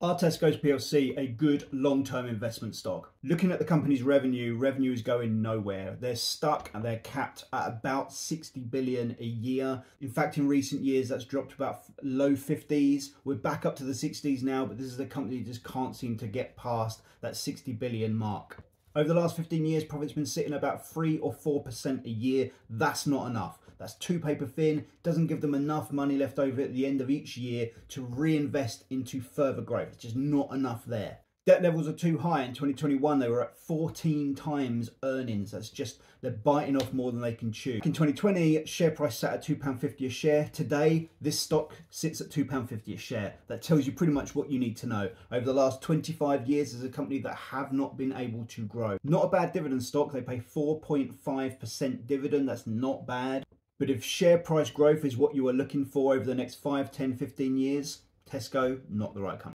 Are Tesco's PLC a good long term investment stock? Looking at the company's revenue, revenue is going nowhere. They're stuck and they're capped at about 60 billion a year. In fact, in recent years, that's dropped about low 50s. We're back up to the 60s now, but this is a company that just can't seem to get past that 60 billion mark. Over the last 15 years, profit's been sitting about 3 or 4% a year. That's not enough. That's too paper thin, doesn't give them enough money left over at the end of each year to reinvest into further growth. It's just not enough there. Debt levels are too high. In 2021, they were at 14 times earnings. That's just, they're biting off more than they can chew. In 2020, share price sat at £2.50 a share. Today, this stock sits at £2.50 a share. That tells you pretty much what you need to know. Over the last 25 years, as a company that have not been able to grow. Not a bad dividend stock. They pay 4.5% dividend. That's not bad. But if share price growth is what you are looking for over the next 5, 10, 15 years, Tesco, not the right company.